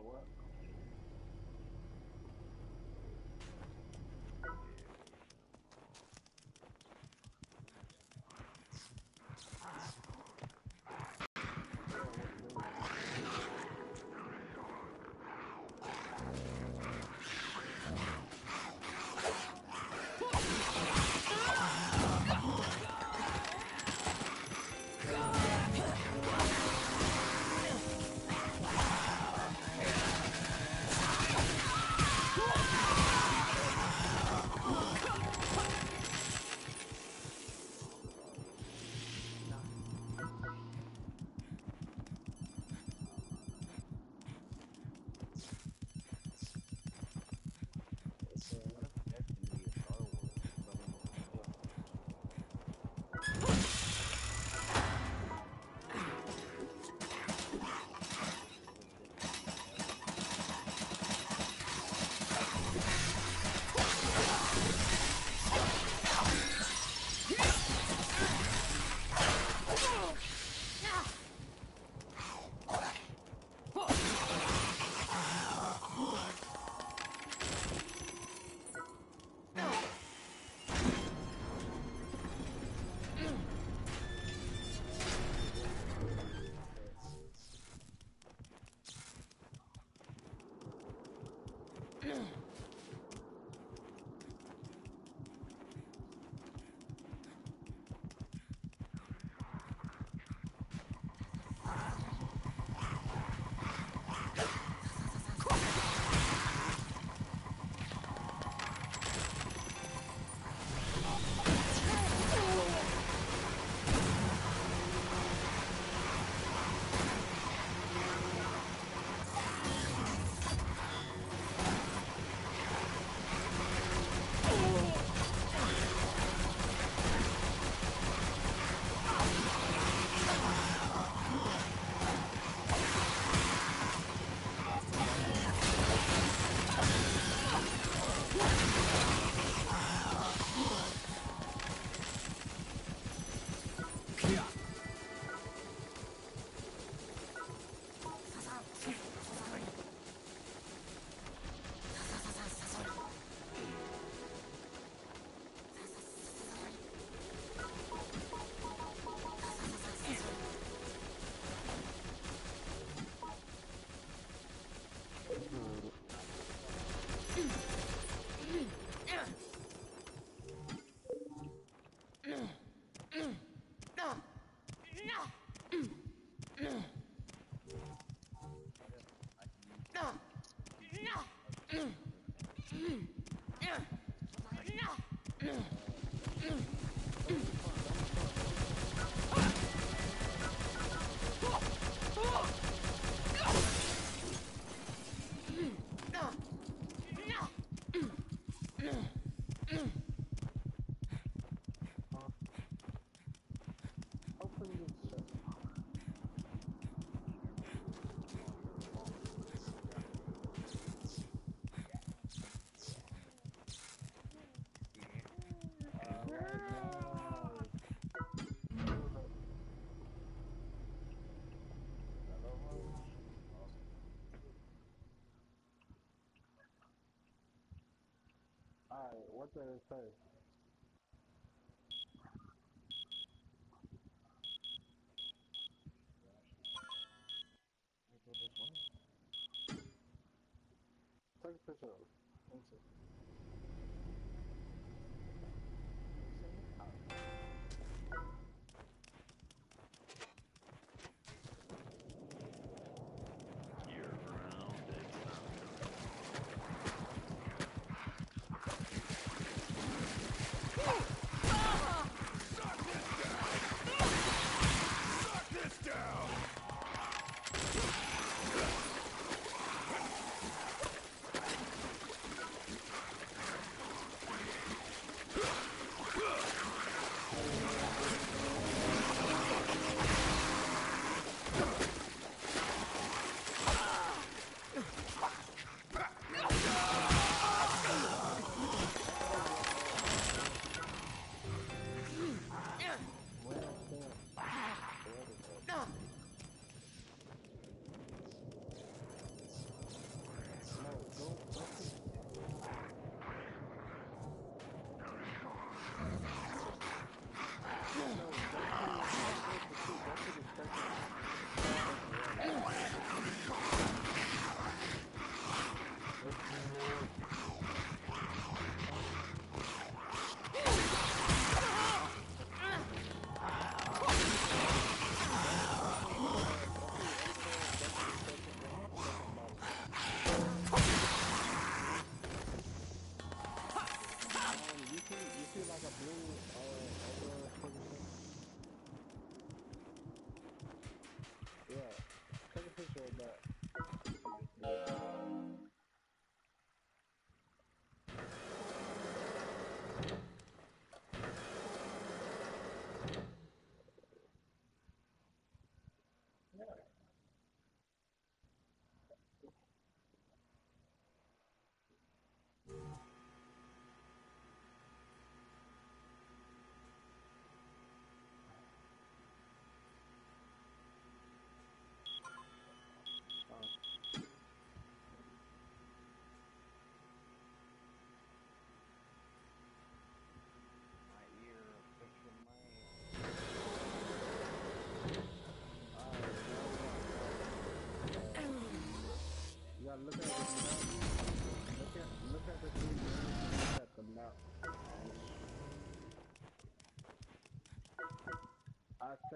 Oh what did it say? Take a picture of it.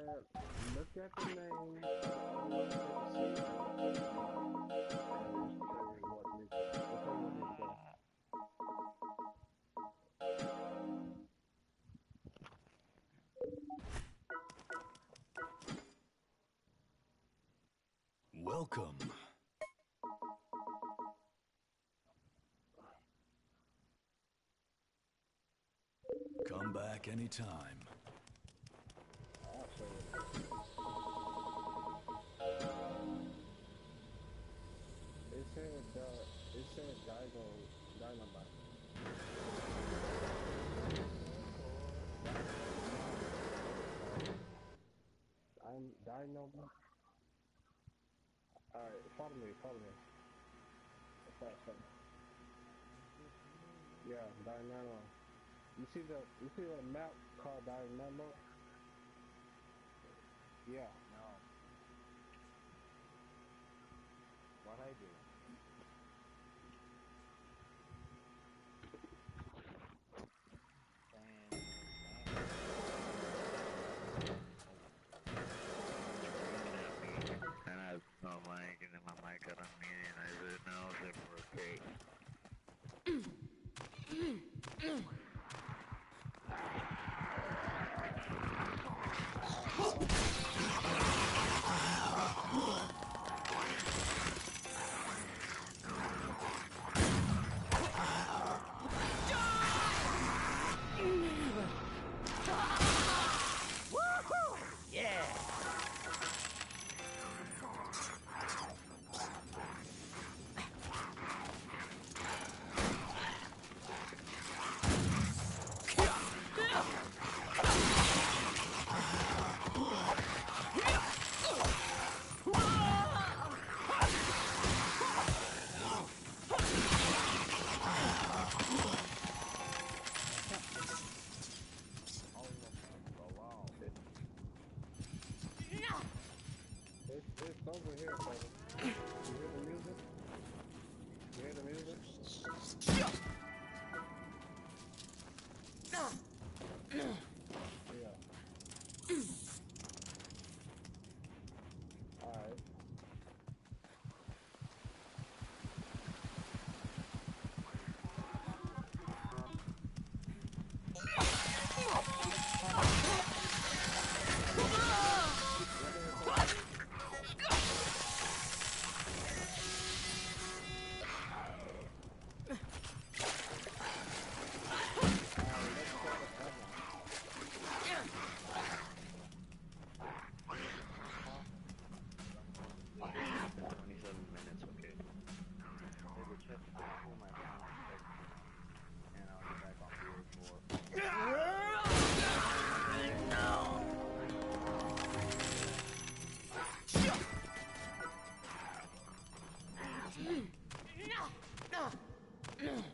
You what needs to- Welcome. Come back anytime. It said, uh, it said Dino, Dynamite. I'm Dino. Alright, follow me, follow me. Yeah, Dynamo. You see the you see the map called Dynamo? Yeah. Said Yeah.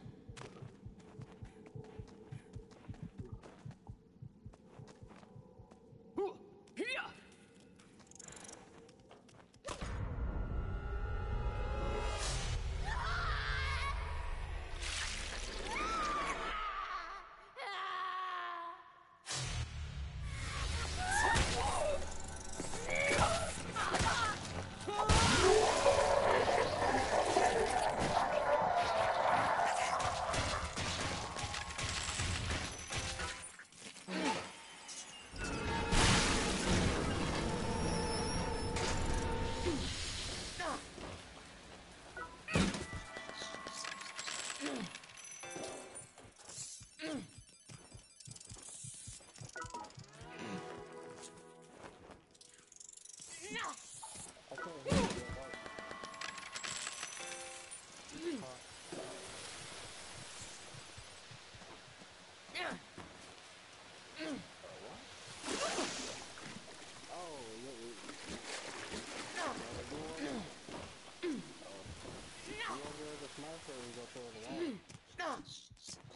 throw it away.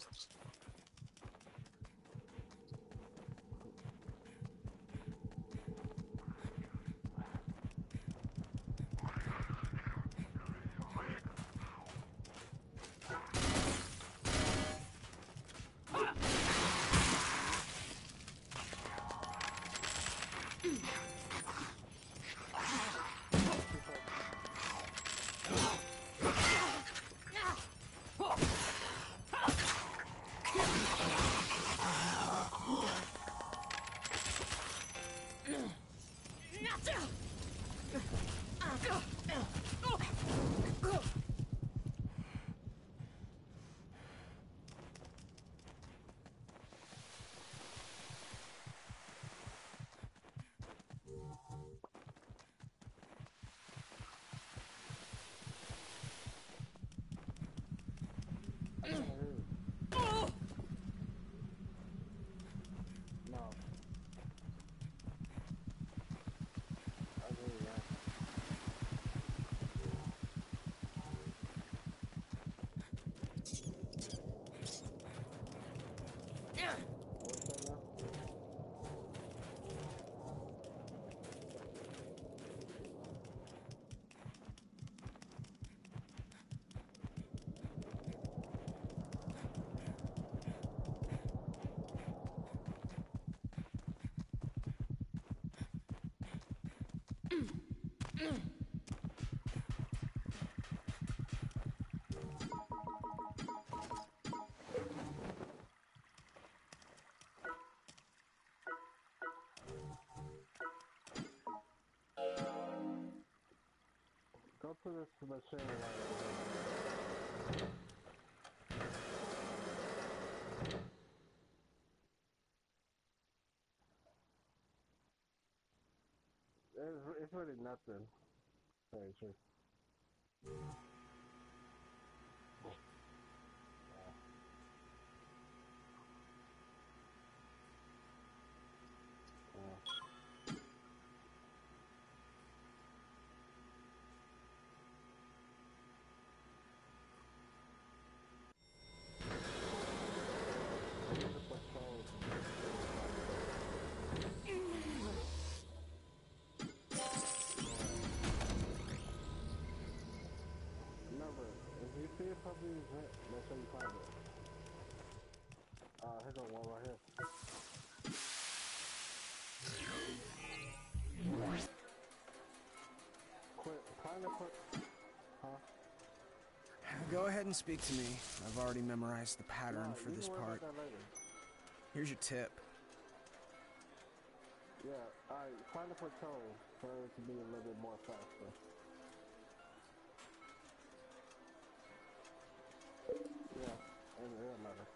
Oh! Yeah. To machine right here. It's, it's really nothing. Very. Go ahead and speak to me. I've already memorized the pattern No, for this part. about that later. Here's your tip. Yeah, alright, find the patrol for it to be a little bit more faster. Yeah, and it doesn't matter.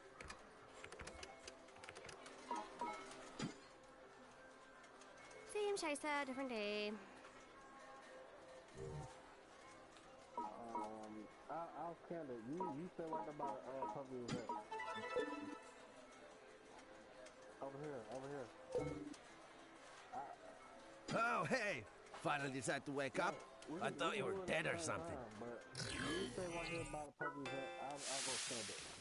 Same Shaisa, different day. Um, I, I'll scan it. You, you said what about, uh, puppy was that? Over here, over here. Oh, hey! Finally decided to wake up? We I thought we you were dead or something. time, but you say right here about the puppy was that, I'll, I'll go scan it.